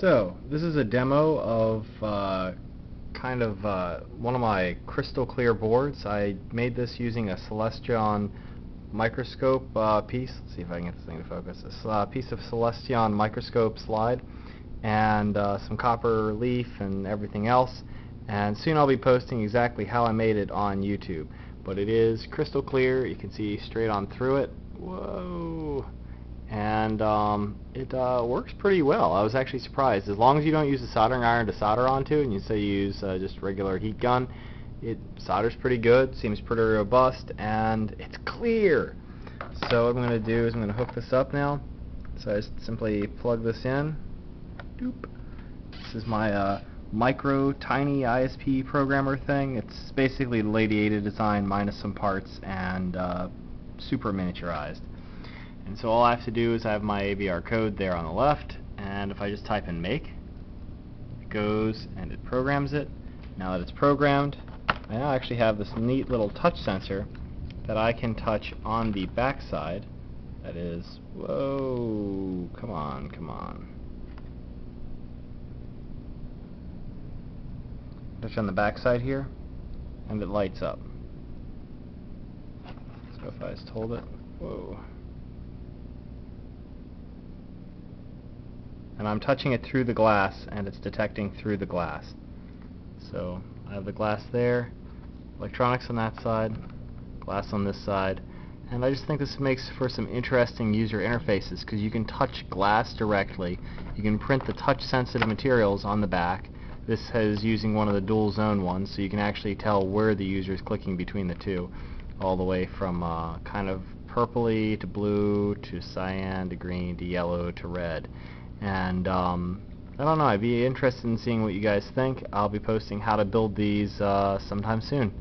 So, this is a demo of uh, kind of uh, one of my crystal clear boards. I made this using a Celestron microscope uh, piece. Let's see if I can get this thing to focus. A uh, piece of Celestron microscope slide and uh, some copper leaf and everything else. And soon I'll be posting exactly how I made it on YouTube. But it is crystal clear. You can see straight on through it. Whoa! And um, it uh, works pretty well. I was actually surprised. As long as you don't use a soldering iron to solder onto, and you say you use uh, just regular heat gun, it solders pretty good, seems pretty robust, and it's clear. So what I'm going to do is I'm going to hook this up now. So I just simply plug this in. Doop. This is my uh, micro tiny ISP programmer thing. It's basically Lady Ada design minus some parts and uh, super miniaturized. And so all I have to do is I have my AVR code there on the left, and if I just type in make, it goes and it programs it. Now that it's programmed, I now actually have this neat little touch sensor that I can touch on the backside. That is, whoa, come on, come on. Touch on the backside here, and it lights up. So if I just hold it, whoa. And I'm touching it through the glass and it's detecting through the glass. So I have the glass there, electronics on that side, glass on this side, and I just think this makes for some interesting user interfaces because you can touch glass directly, you can print the touch sensitive materials on the back. This is using one of the dual zone ones so you can actually tell where the user is clicking between the two all the way from uh, kind of purpley to blue to cyan to green to yellow to red and um, I don't know, I'd be interested in seeing what you guys think. I'll be posting how to build these uh, sometime soon.